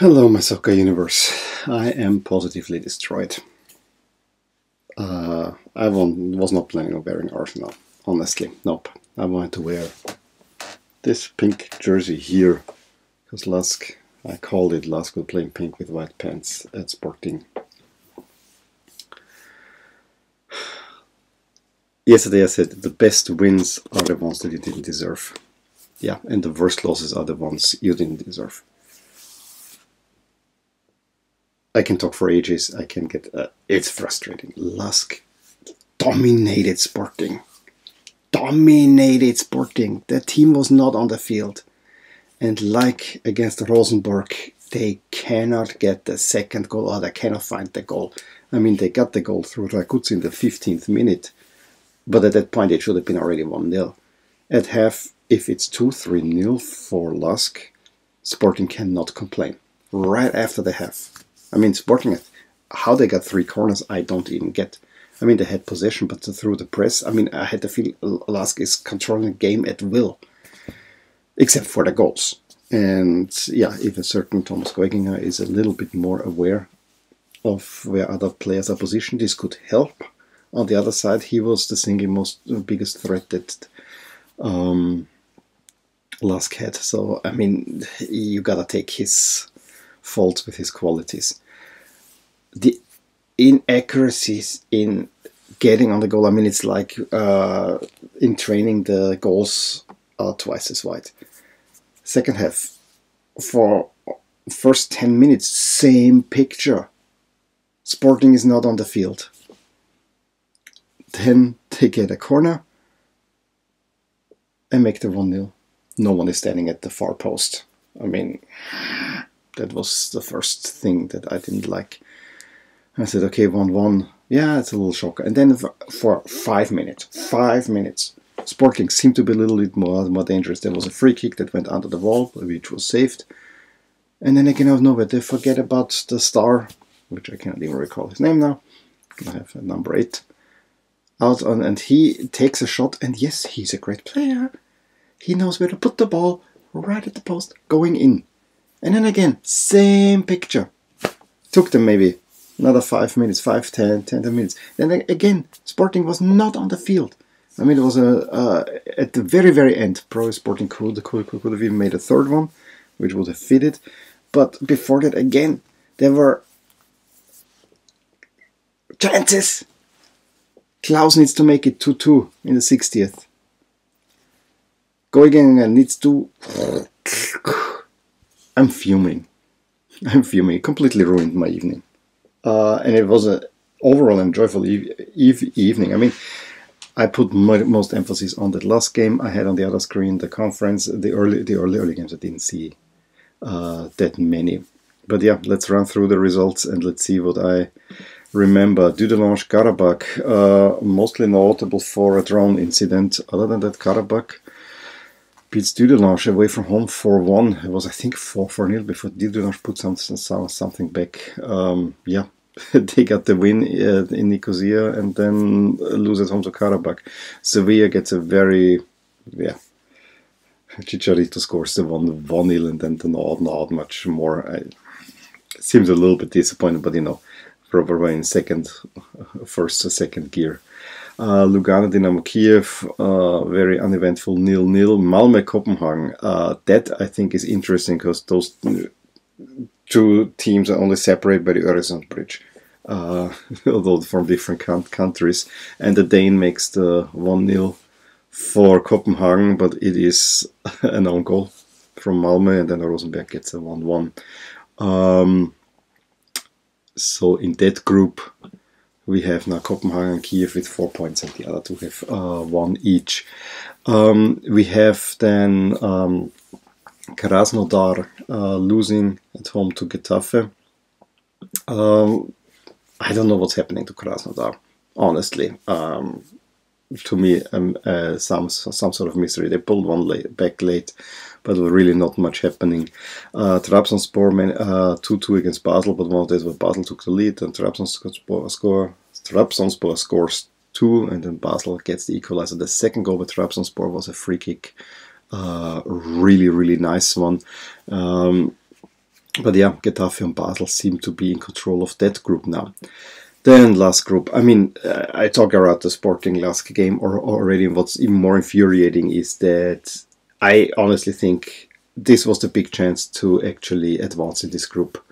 Hello, my soccer universe. I am positively destroyed. Uh, I was not planning on wearing Arsenal, honestly. Nope. I wanted to wear this pink jersey here because Lask, I called it Lask will play pink with white pants at Sporting. Yesterday I said the best wins are the ones that you didn't deserve. Yeah, and the worst losses are the ones you didn't deserve. I can talk for ages. I can get. Uh, it's frustrating. Lask dominated Sporting. Dominated Sporting. The team was not on the field. And like against Rosenborg, they cannot get the second goal or they cannot find the goal. I mean, they got the goal through Raguž in the 15th minute, but at that point it should have been already 1 0. At half, if it's 2 3 0 for Lask, Sporting cannot complain. Right after the half, I mean, Sporting, it. how they got three corners, I don't even get. I mean, they had possession, but through the press, I mean, I had the feel Lask is controlling the game at will, except for the goals. And yeah, if a certain Thomas Goiginger is a little bit more aware of where other players are positioned, this could help. On the other side, he was the single most uh, biggest threat that um, Lask had. So I mean, you gotta take his faults with his qualities. The inaccuracies in getting on the goal, I mean, it's like uh, in training, the goals are twice as wide. Second half, for first 10 minutes, same picture. Sporting is not on the field. Then they get a corner and make the 1 0. No one is standing at the far post. I mean, that was the first thing that I didn't like. I said, okay, 1 1. Yeah, it's a little shocker. And then for five minutes, five minutes, Sporting seemed to be a little bit more, more dangerous. There was a free kick that went under the wall, which was saved. And then again, oh, out of nowhere, they forget about the star, which I cannot even recall his name now. I have a number eight out on, and he takes a shot. And yes, he's a great player. He knows where to put the ball right at the post, going in. And then again, same picture. Took them maybe another five minutes, five, ten, ten minutes. Then again, Sporting was not on the field. I mean, it was a uh, at the very, very end. Pro Sporting could, could, could have even made a third one, which would have fitted. But before that, again, there were chances. Klaus needs to make it 2 2 in the 60th. Goiginger needs to I'm fuming. I'm fuming. It completely ruined my evening. Uh, and it was an overall enjoyable e- e- evening. I mean, I put most emphasis on that last game. I had on the other screen the conference, the early, the early, early games. I didn't see uh, that many, but yeah, let's run through the results and let's see what I remember. Dudelange Karabakh, uh, mostly notable for a drone incident. Other than that, Karabakh beats Dudelange away from home 4-1. It was, I think, 4-4-0 before Dudelange put some, some, something back. Um, yeah, they got the win uh, in Nicosia and then lose at home to Karabakh. Sevilla gets a very, yeah, Chicharito scores the 1 1 0 and then the not, not much more. I, seems a little bit disappointed, but you know, probably in second, first or second gear. Uh, Lugano Dynamo Kiev, uh, very uneventful nil nil. Malmö Copenhagen, uh, that I think is interesting because those two teams are only separated by the Öresund Bridge, uh, although from different countries. And the Dane makes the 1 0 for Copenhagen, but it is an own goal from Malmö, and then Rosenberg gets a 1 1. Um, so in that group, we have now Copenhagen and Kiev with four points, and the other two have uh, one each. Um, we have then um, Krasnodar uh, losing at home to Getafe. Um, I don't know what's happening to Krasnodar, honestly. Um, to me, um, uh, some some sort of mystery. They pulled one late, back late, but really not much happening. Uh, Trabzonspor 2-2 uh, against Basel, but one of those where Basel took the lead, and Trabzonspor score Trabzonspor scores two, and then Basel gets the equalizer. The second goal with Trabzonspor was a free kick, uh, really really nice one. Um, but yeah, Getafe and Basel seem to be in control of that group now. Then last group, I mean, uh, I talk about the Sporting last game or already. What's even more infuriating is that I honestly think this was the big chance to actually advance in this group.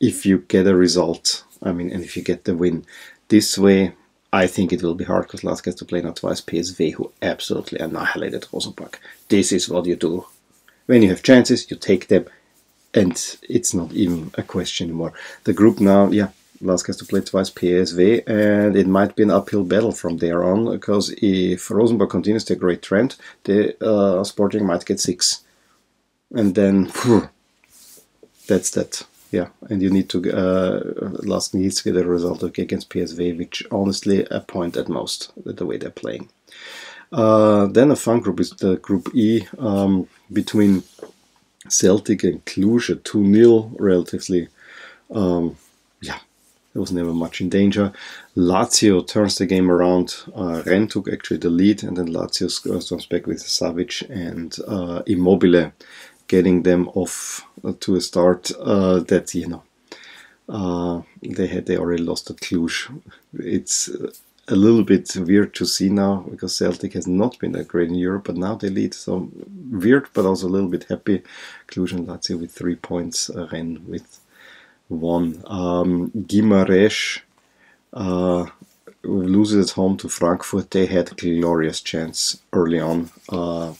If you get a result, I mean, and if you get the win this way, I think it will be hard because Lask has to play now twice PSV, who absolutely annihilated Rosenborg. This is what you do. When you have chances, you take them, and it's not even a question anymore. The group now, yeah, Lask has to play twice PSV, and it might be an uphill battle from there on because if Rosenborg continues their great trend, the uh, Sporting might get six, and then phew, that's that. Yeah, and you need to uh, Lask needs to get a result against PSV, which honestly a point at most the way they're playing. Uh, then a fun group is the Group E um, between Celtic and Cluj, 2 0 relatively. Um, yeah, there was never much in danger. Lazio turns the game around. Uh, Rennes took actually the lead, and then Lazio comes back with Savic and uh, Immobile, getting them off uh, to a start uh, that you know uh, they had they already lost at Cluj. It's a little bit weird to see now because Celtic has not been that great in Europe, but now they lead. So weird, but also a little bit happy. Cluj and Lazio with three points, uh, with one. Um, Guimarães uh, loses at home to Frankfurt. They had a glorious chance early on. Uh,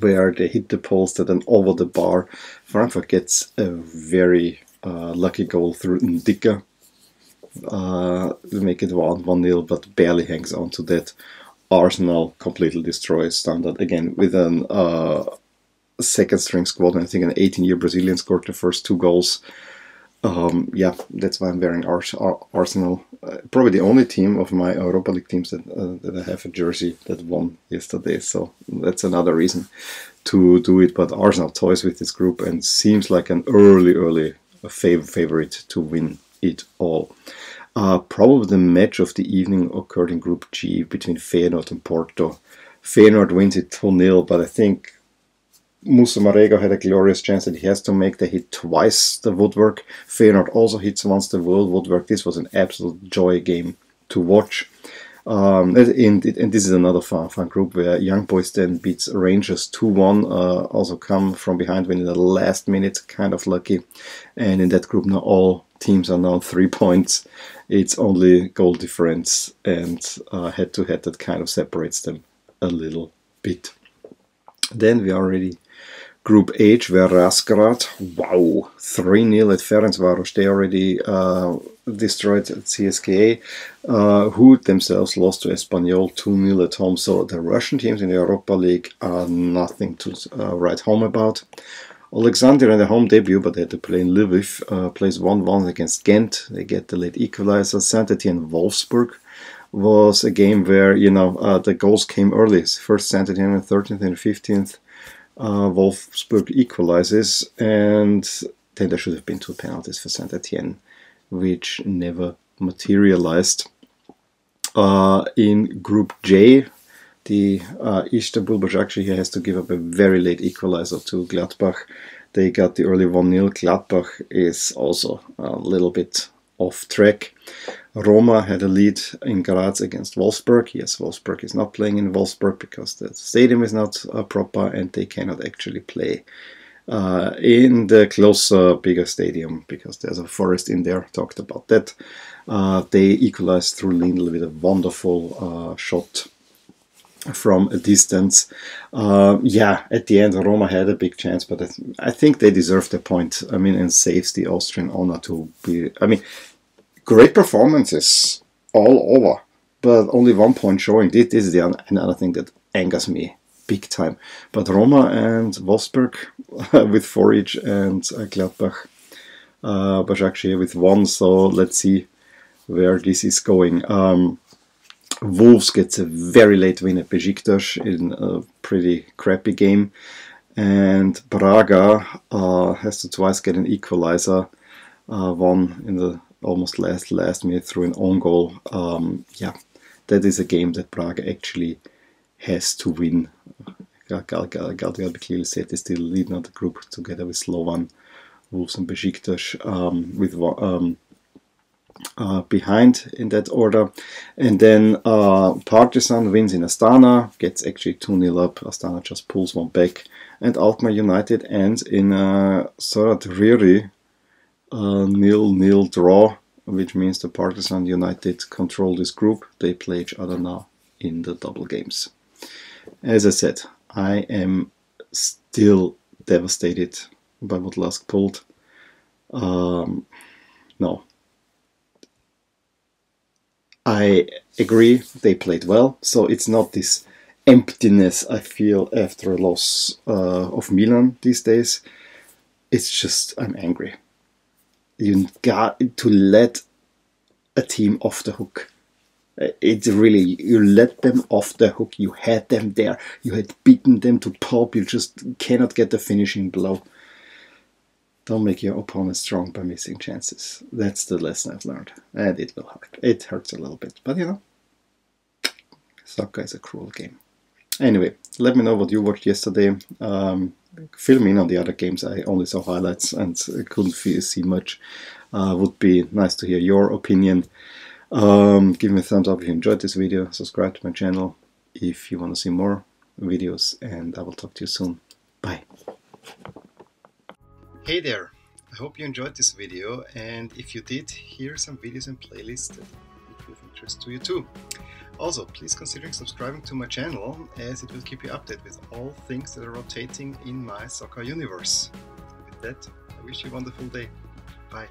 where they hit the post and then over the bar. Frankfurt gets a very uh, lucky goal through Ndicka uh, make it 1 1 0, but barely hangs on to that. Arsenal completely destroys Standard again with an uh, second string squad. I think an 18 year Brazilian scored the first two goals. Um, yeah, that's why I'm wearing Ars- Arsenal. Uh, probably the only team of my Europa League teams that, uh, that I have a jersey that won yesterday. So that's another reason to do it. But Arsenal toys with this group and seems like an early, early fav- favorite to win it all. Uh, probably the match of the evening occurred in Group G between Feyenoord and Porto. Feyenoord wins it 2 0, but I think Moussa Marega had a glorious chance that he has to make. the hit twice the woodwork. Feyenoord also hits once the world woodwork. This was an absolute joy game to watch. Um, and, and, this is another fun, fun group where Young Boys then beats Rangers 2 1. Uh, also come from behind when in the last minute, kind of lucky. And in that group now all teams are now three points. It's only goal difference and head to head that kind of separates them a little bit. Then we already Group H, where wow, 3 0 at Ferencvaros. They already uh, destroyed CSKA, uh, who themselves lost to Espanyol 2 0 at home. So the Russian teams in the Europa League are nothing to uh, write home about. Alexander in the home debut, but they had to play in Lviv, uh, plays 1 1 against Ghent. They get the late equalizer. Saint Etienne Wolfsburg was a game where, you know, uh, the goals came early. First Saint Etienne in 13th and 15th. Uh, Wolfsburg equalizes, and then there should have been two penalties for Saint Etienne, which never materialized. Uh, in Group J, the uh, Istanbul Başakşehir has to give up a very late equalizer to Gladbach. They got the early 1 0. Gladbach is also a little bit off track. Roma had a lead in Graz against Wolfsberg. Yes, Wolfsberg is not playing in Wolfsberg because the stadium is not uh, proper and they cannot actually play uh, in the closer, bigger stadium because there's a forest in there. Talked about that. Uh, they equalized through Liendl with a wonderful uh, shot from a distance. Uh, yeah, at the end, Roma had a big chance, but I, th- I, think they deserve the point. I mean, and saves the Austrian honor to be. I mean, great performances all over, but only one point showing. This, is the another thing that angers me big time. But Roma and Wolfsberg with four each, and uh, Gladbach, uh, Başakşehir with one. So let's see where this is going. Um, Wolves gets a very late win at Besiktas in a pretty crappy game, and Braga uh, has to twice get an equalizer, uh, one in the almost last last minute through an own goal. Um, yeah, that is a game that Braga actually has to win. Galdial clearly said they still lead not the group together with Slovan Wolves and Besiktas um, with um, uh, behind in that order. And then uh, Partizan wins in Astana, gets actually 2 0 up. Astana just pulls one back. And Alkmaar United ends in a Sorad Riri nil nil draw, which means the Partizan United control this group. They play each other now in the double games. As I said, I am still devastated by what Lask pulled. Um, no, I agree they played well, so it's not this emptiness I feel after a loss uh, of Milan these days. It's just I'm angry. You got to let a team off the hook. It's really you let them off the hook. You had them there. You had beaten them to pulp. You just cannot get the finishing blow. Don't make your opponent strong by missing chances. That's the lesson I've learned. And it will hurt. It hurts a little bit. But you know, soccer is a cruel game. Anyway, let me know what you watched yesterday. Um, fill me in on the other games. I only saw highlights and couldn't see much. Uh, would be nice to hear your opinion. Um, give me a thumbs up if you enjoyed this video. Subscribe to my channel if you want to see more videos. And I will talk to you soon. Bye. Hey there, I hope you enjoyed this video and if you did, here are some videos and playlists that would be of interest to you too. Also, please consider subscribing to my channel as it will keep you updated with all things that are rotating in my soccer universe. With that, I wish you a wonderful day. Bye.